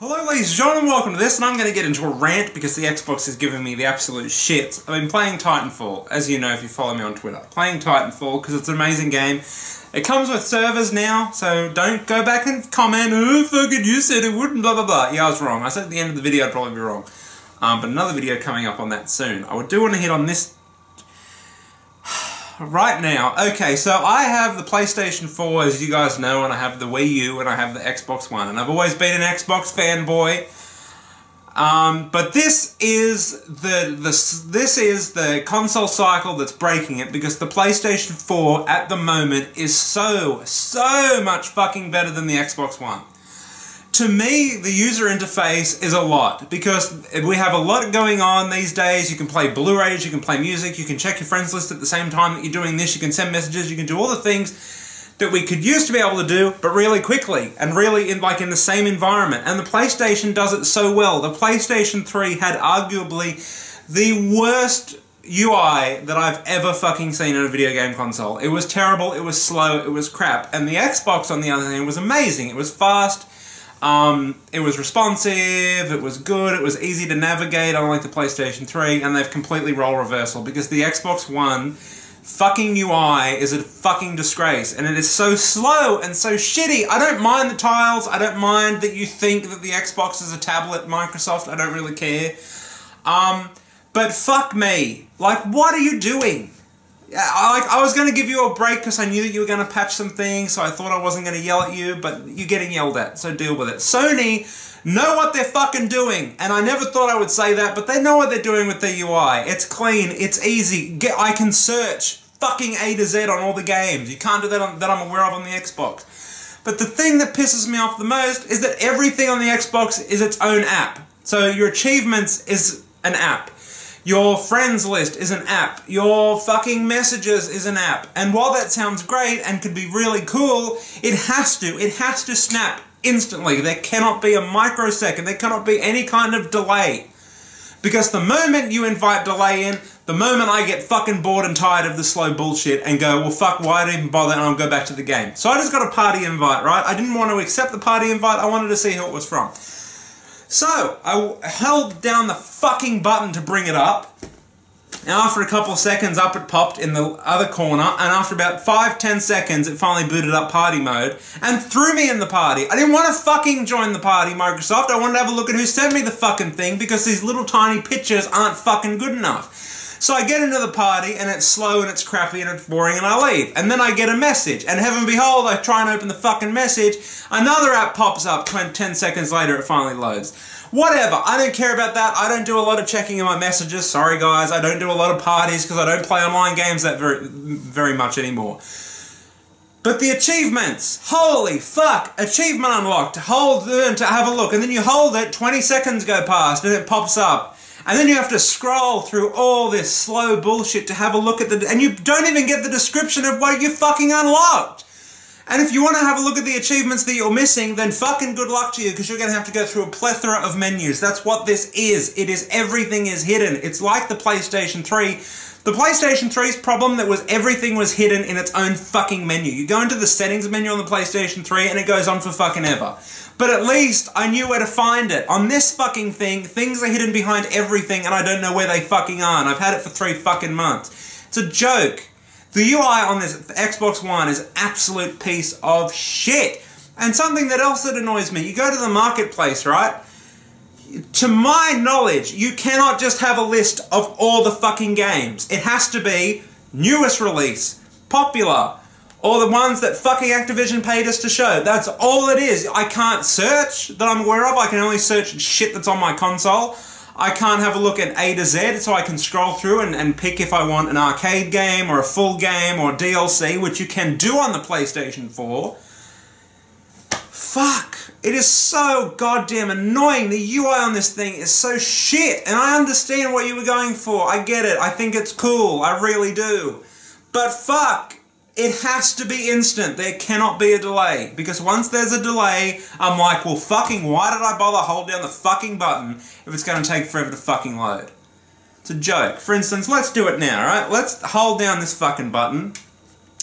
Hello ladies and gentlemen, welcome to this, and I'm going to get into a rant because the Xbox is giving me the absolute shit. I've been playing Titanfall, as you know if you follow me on Twitter. Playing Titanfall because it's an amazing game. It comes with servers now, so don't go back and comment, oh fuck fucking you said it wouldn't, blah blah blah. Yeah, I was wrong. I said at the end of the video I'd probably be wrong. Um, but another video coming up on that soon. I would do want to hit on this right now. Okay, so I have the PlayStation 4, as you guys know, and I have the Wii U, and I have the Xbox One, and I've always been an Xbox fanboy. Um, but this is the, the this is the console cycle that's breaking it because the PlayStation 4 at the moment is so so much fucking better than the Xbox One to me, the user interface is a lot because we have a lot going on these days. You can play Blu-rays, you can play music, you can check your friends list at the same time that you're doing this, you can send messages, you can do all the things that we could used to be able to do, but really quickly and really in like in the same environment. And the PlayStation does it so well. The PlayStation 3 had arguably the worst UI that I've ever fucking seen in a video game console. It was terrible, it was slow, it was crap. And the Xbox, on the other hand, was amazing. It was fast, um, it was responsive, it was good, it was easy to navigate, unlike the PlayStation 3, and they've completely role reversal because the Xbox One fucking UI is a fucking disgrace and it is so slow and so shitty. I don't mind the tiles, I don't mind that you think that the Xbox is a tablet, Microsoft, I don't really care. Um, but fuck me. Like, what are you doing? I, I was going to give you a break because I knew that you were going to patch some things, so I thought I wasn't going to yell at you, but you're getting yelled at, so deal with it. Sony know what they're fucking doing, and I never thought I would say that, but they know what they're doing with their UI. It's clean, it's easy. Get, I can search fucking A to Z on all the games. You can't do that on, that I'm aware of on the Xbox. But the thing that pisses me off the most is that everything on the Xbox is its own app. So your achievements is an app. Your friends list is an app. Your fucking messages is an app. And while that sounds great and could be really cool, it has to. It has to snap instantly. There cannot be a microsecond. There cannot be any kind of delay. Because the moment you invite delay in, the moment I get fucking bored and tired of the slow bullshit and go, well fuck, why did I even bother and I'll go back to the game. So I just got a party invite, right? I didn't want to accept the party invite, I wanted to see who it was from. So, I held down the fucking button to bring it up. And after a couple of seconds, up it popped in the other corner. And after about five, ten seconds, it finally booted up party mode and threw me in the party. I didn't want to fucking join the party, Microsoft. I wanted to have a look at who sent me the fucking thing because these little tiny pictures aren't fucking good enough. So I get into the party and it's slow and it's crappy and it's boring and I leave. And then I get a message. And heaven behold, I try and open the fucking message. Another app pops up 10 seconds later, it finally loads. Whatever, I don't care about that. I don't do a lot of checking in my messages. Sorry guys, I don't do a lot of parties because I don't play online games that very, very much anymore. But the achievements, holy fuck, achievement unlocked, hold uh, to have a look, and then you hold it, 20 seconds go past, and it pops up. And then you have to scroll through all this slow bullshit to have a look at the... And you don't even get the description of what you fucking unlocked. And if you want to have a look at the achievements that you're missing, then fucking good luck to you, because you're going to have to go through a plethora of menus. That's what this is. It is everything is hidden. It's like the PlayStation 3. The PlayStation 3's problem that was everything was hidden in its own fucking menu. You go into the settings menu on the PlayStation 3 and it goes on for fucking ever. But at least I knew where to find it. On this fucking thing, things are hidden behind everything and I don't know where they fucking are. And I've had it for three fucking months. It's a joke. The UI on this Xbox One is absolute piece of shit. And something that else that annoys me, you go to the marketplace, right? To my knowledge, you cannot just have a list of all the fucking games. It has to be newest release, popular, or the ones that fucking Activision paid us to show. That's all it is. I can't search that I'm aware of. I can only search shit that's on my console. I can't have a look at A to Z, so I can scroll through and, and pick if I want an arcade game or a full game or DLC, which you can do on the PlayStation 4. Fuck. It is so goddamn annoying. The UI on this thing is so shit. And I understand what you were going for. I get it. I think it's cool. I really do. But fuck. It has to be instant. There cannot be a delay. Because once there's a delay, I'm like, well, fucking, why did I bother hold down the fucking button if it's going to take forever to fucking load? It's a joke. For instance, let's do it now, right? Let's hold down this fucking button.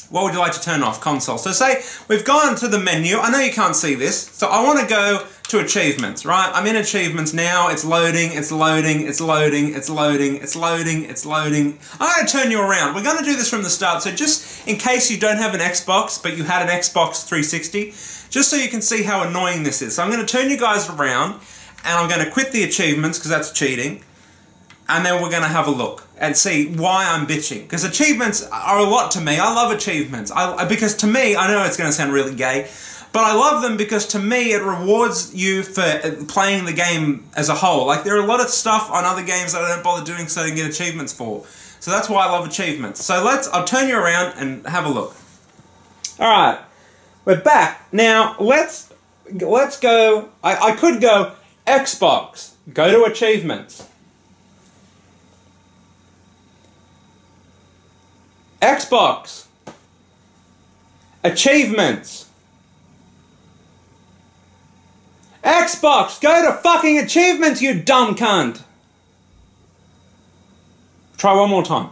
What would you like to turn off? Console. So say we've gone to the menu. I know you can't see this. So I want to go to achievements, right? I'm in achievements now. It's loading, it's loading, it's loading, it's loading, it's loading, it's loading. I'm going to turn you around. We're going to do this from the start. So just in case you don't have an Xbox, but you had an Xbox 360, just so you can see how annoying this is. So I'm going to turn you guys around and I'm going to quit the achievements because that's cheating. And then we're going to have a look and see why I'm bitching. Because achievements are a lot to me. I love achievements. I, because to me, I know it's going to sound really gay, but I love them because to me it rewards you for uh, playing the game as a whole. Like there are a lot of stuff on other games that I don't bother doing so I can get achievements for. So that's why I love achievements. So let's, I'll turn you around and have a look. Alright, we're back. Now let's, let's go, I, I could go Xbox, go to achievements. Xbox. Achievements. Xbox, go to fucking achievements, you dumb cunt. Try one more time.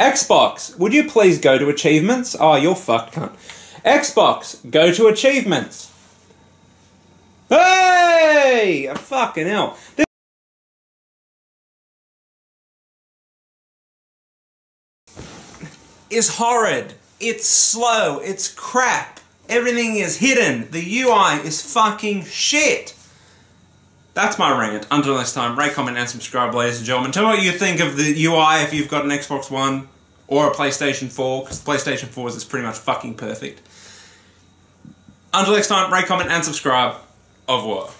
Xbox, would you please go to achievements? Oh, you're fucked, cunt. Xbox, go to achievements. Hey! A fucking hell. This is horrid. It's slow. It's crap. Everything is hidden. The UI is fucking shit. That's my rant. Until next time, rate, comment, and subscribe, ladies and gentlemen. Tell me what you think of the UI if you've got an Xbox One or a PlayStation 4, because the PlayStation 4 is pretty much fucking perfect. Until next time, rate, comment, and subscribe. Au revoir.